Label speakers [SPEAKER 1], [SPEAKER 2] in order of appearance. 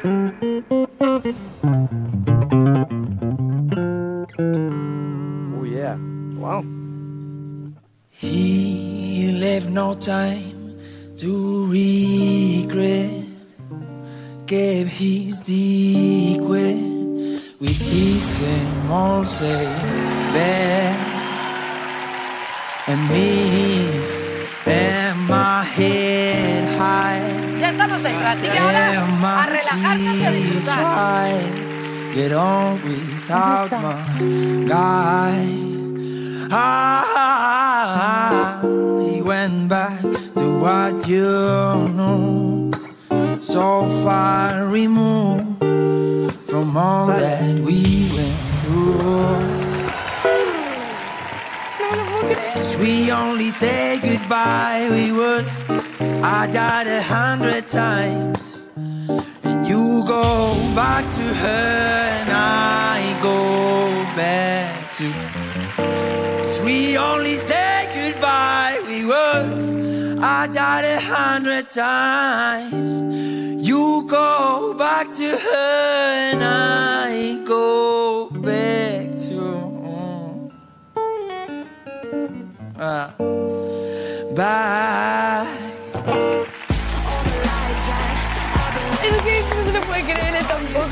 [SPEAKER 1] Oh yeah.
[SPEAKER 2] Wow.
[SPEAKER 3] He left no time to regret. Gave his secret with his same old say back. And me
[SPEAKER 4] Ya estamos dentro, así que ahora a relajarnos y a disfrutar.
[SPEAKER 3] Get on without my guy. Ah, he went back to what you know. So far removed from all that we went through. Cause we only say goodbye, we was I died a hundred times. And you go back to her and I go back to Cause we only say goodbye, we was I died a hundred times. You go back to her and I go back to uh, back.
[SPEAKER 4] Es que no se lo puede creer tampoco.